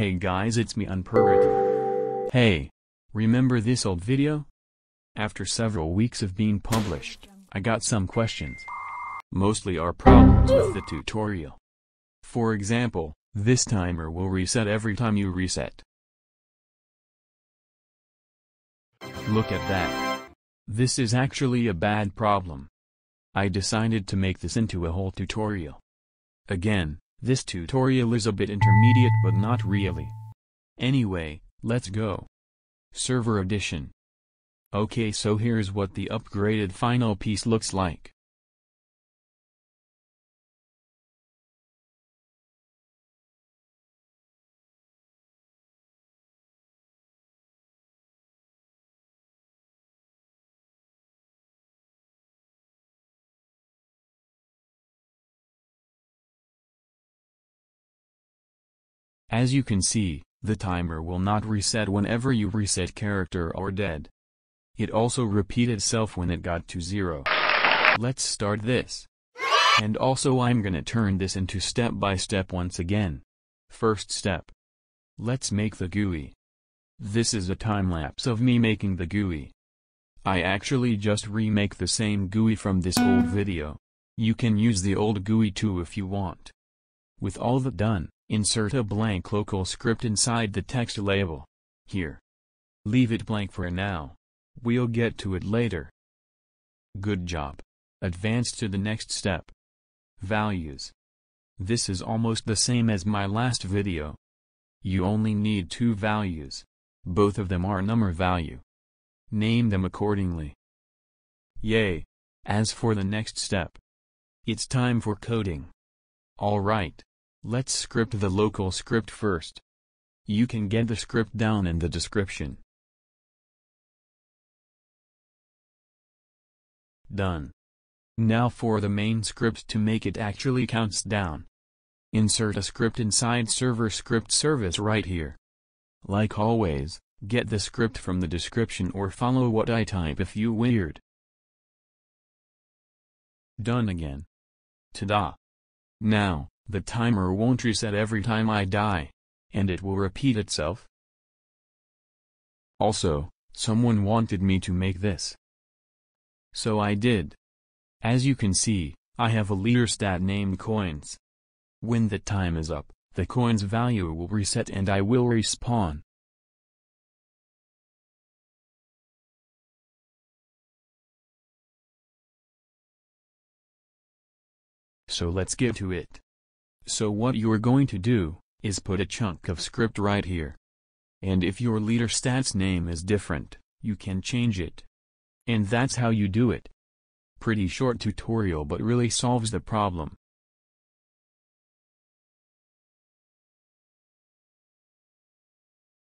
Hey guys it's me Unpurrity. Hey. Remember this old video? After several weeks of being published, I got some questions. Mostly are problems with the tutorial. For example, this timer will reset every time you reset. Look at that. This is actually a bad problem. I decided to make this into a whole tutorial. Again, this tutorial is a bit intermediate but not really. Anyway, let's go. Server Edition. Okay so here's what the upgraded final piece looks like. As you can see, the timer will not reset whenever you reset character or dead. It also repeat itself when it got to zero. Let's start this. And also I'm gonna turn this into step by step once again. First step. Let's make the GUI. This is a time lapse of me making the GUI. I actually just remake the same GUI from this old video. You can use the old GUI too if you want. With all that done, Insert a blank local script inside the text label. Here. Leave it blank for now. We'll get to it later. Good job. Advance to the next step. Values. This is almost the same as my last video. You only need two values. Both of them are number value. Name them accordingly. Yay! As for the next step. It's time for coding. Alright. Let's script the local script first. You can get the script down in the description. Done. Now for the main script to make it actually counts down. Insert a script inside ServerScriptService right here. Like always, get the script from the description or follow what I type if you weird. Done again. Ta-da. Now, the timer won't reset every time I die. And it will repeat itself. Also, someone wanted me to make this. So I did. As you can see, I have a leader stat named coins. When the time is up, the coin's value will reset and I will respawn. So let's get to it. So what you're going to do, is put a chunk of script right here. And if your leaderstats name is different, you can change it. And that's how you do it. Pretty short tutorial but really solves the problem.